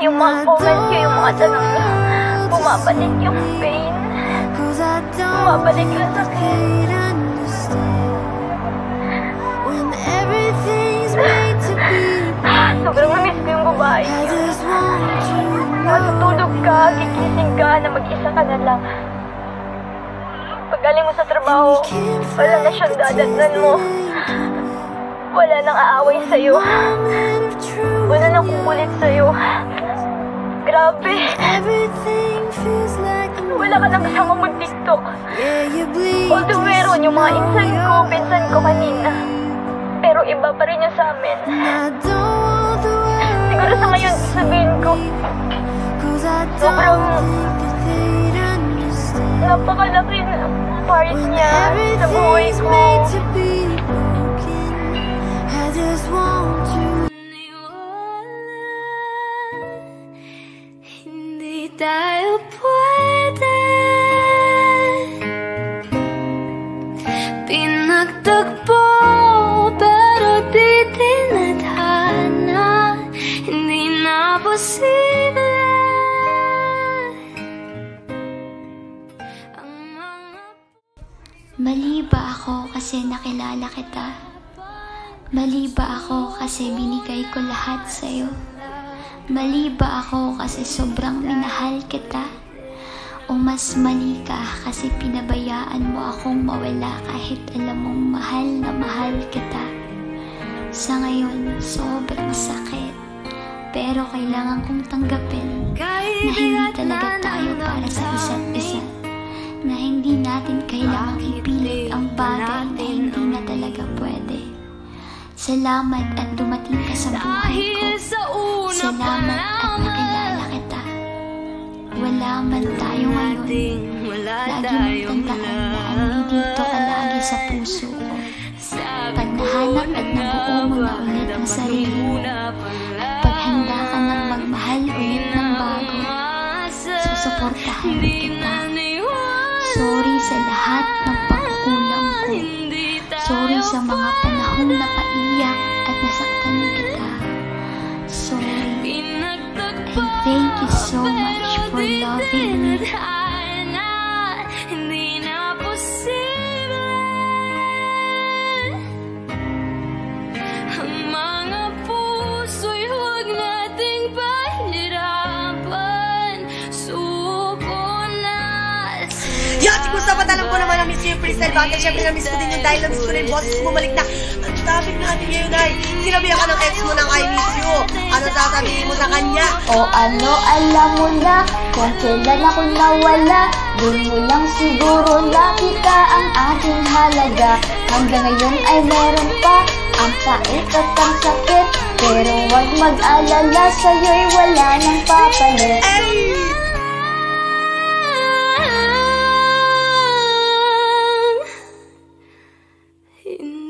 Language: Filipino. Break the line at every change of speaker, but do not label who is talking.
Yung mga comments ko, yung mga tanong ko, bumabalik yung pain. Bumabalik yung sakit. Sobrang namiss ko yung babae. Matutulog ka, gigising ka na mag-isa ka na lang. Pagaling mo sa trabaho, wala na siyang dadatnan mo. Wala nang aaway sa'yo. Wala nang kukulit sa'yo. Grabe. Wala ka nang kasama mag-tiktok. Although meron yung mga insan ko, pinsan ko kanina. Pero iba pa rin yung sa amin. Siguro sa ngayon, sabihin ko, sobrang
tayo pwede Pinagtagpo pero di tinadhana Hindi na posible
Mali ba ako kasi nakilala kita? Mali ba ako kasi binigay ko lahat sa'yo? Mali ba ako kasi sobrang minahal kita? O mas mali ka kasi pinabayaan mo akong mawala kahit alam mong mahal na mahal kita? Sa ngayon, sobrang sakit. Pero kailangan kong tanggapin na hindi talaga tayo para sa isa't isa. Na hindi natin kailangang ipilit ang bagay na hindi na talaga pwede. Salamat at dumating ka sa buhay ko. Salamat at nakilala kita. Wala man tayo ngayon. Lagi mong
tayong
tandaan na andito ka lagi sa puso ko. Pag nahanap at nabuo mo na ulit ang sarili mo, at paghanda ka ng magmahal ulit ng bago, susuportahan kita. Sorry sa lahat ng pagkukulang ko. Sorry sa mga panahong napaiyak at
Yan, si Gustavo, alam ko naman na miss you yung freestyle battle. Siyempre, na-miss ko din yung dahil na-miss ko na yung boses bumalik na. Ang topic natin ngayon ay, sinabihan ka ng ex mo ng I miss you. Ano sasabihin mo sa kanya?
O ano, alam mo na Kung kailan ako nawala Doon mo lang siguro nakita ang aking halaga Hanggang ngayon ay meron pa Ang pait at ang sakit Pero wag mag-alala Sa'yo'y wala nang papalit
Ay, in